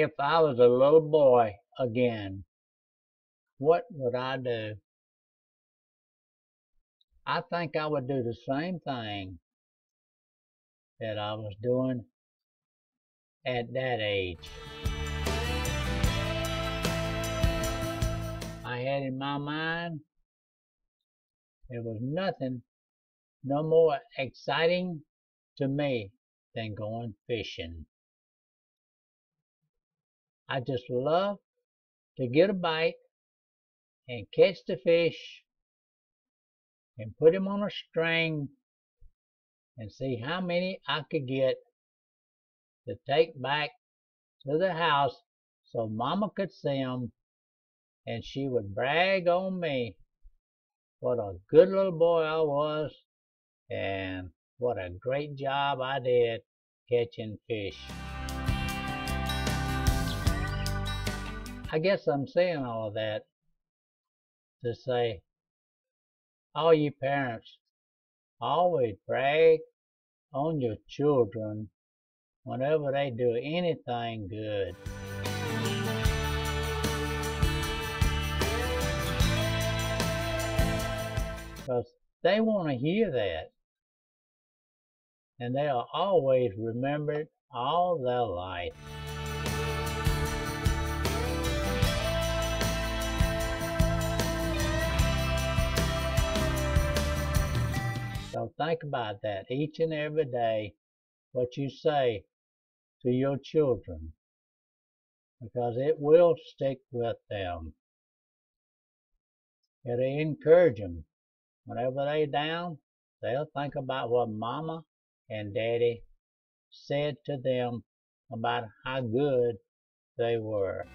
If I was a little boy again, what would I do? I think I would do the same thing that I was doing at that age. I had in my mind there was nothing no more exciting to me than going fishing. I just love to get a bite and catch the fish and put him on a string and see how many I could get to take back to the house so Mama could see 'em and she would brag on me what a good little boy I was and what a great job I did catching fish. I guess I'm saying all of that to say, all you parents, always brag on your children whenever they do anything good. Because they want to hear that. And they'll always remember it all their life. So think about that each and every day, what you say to your children, because it will stick with them. It'll encourage them. Whenever they're down, they'll think about what mama and daddy said to them about how good they were.